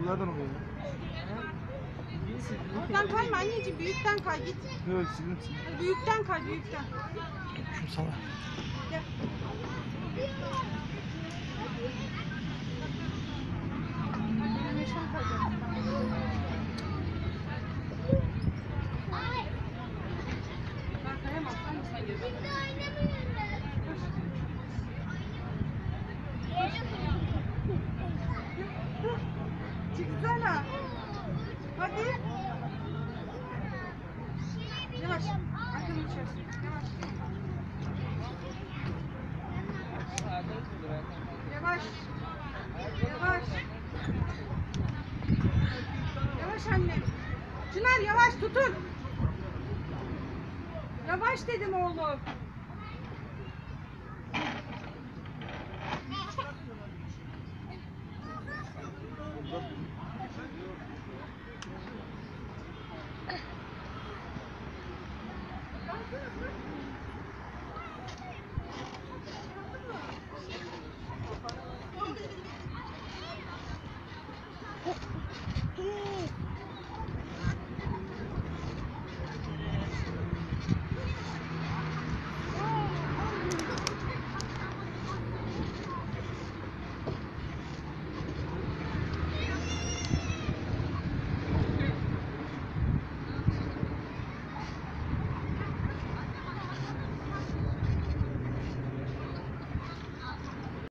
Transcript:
Ayakkabılardan oluyor. Oradan kayma anneciğim. Büyükten kay git. Evet sildim sildim. Büyükten kay büyükten. Şunu sana. Gel. Çıksana. Hadi. Yavaş. Akın içersin. Yavaş. Yavaş. Yavaş. Yavaş anne. Çınar yavaş tutun. Yavaş dedim oğlum.